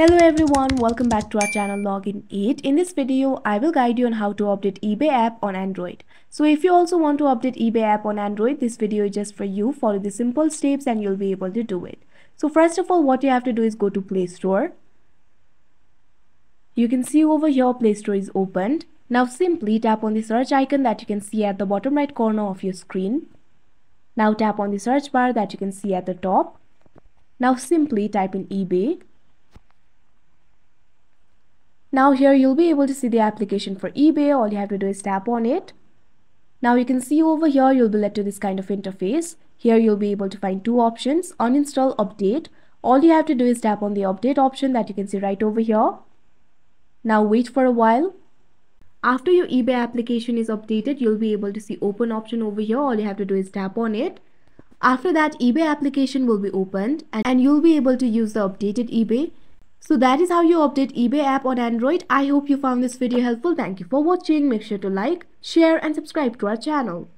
Hello everyone, welcome back to our channel Login Aid. In this video, I will guide you on how to update eBay app on Android. So if you also want to update eBay app on Android, this video is just for you. Follow the simple steps and you'll be able to do it. So first of all, what you have to do is go to Play Store. You can see over here Play Store is opened. Now simply tap on the search icon that you can see at the bottom right corner of your screen. Now tap on the search bar that you can see at the top. Now simply type in eBay now here you'll be able to see the application for eBay. All you have to do is tap on it. Now you can see over here you'll be led to this kind of interface. Here you'll be able to find two options, uninstall, update. All you have to do is tap on the update option that you can see right over here. Now wait for a while. After your eBay application is updated, you'll be able to see open option over here. All you have to do is tap on it. After that, eBay application will be opened and, and you'll be able to use the updated eBay so that is how you update eBay app on Android. I hope you found this video helpful. Thank you for watching. Make sure to like, share and subscribe to our channel.